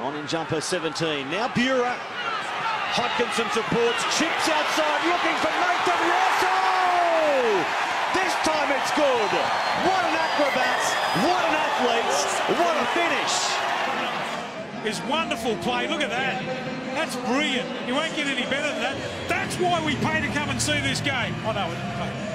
On in jumper 17. Now Bura. Hodkinson supports, chips outside, looking for Nathan Ross. This time it's good. What an acrobat, what an athlete, what a finish. His wonderful play. Look at that. That's brilliant. You won't get any better than that. That's why we pay to come and see this game. I know it.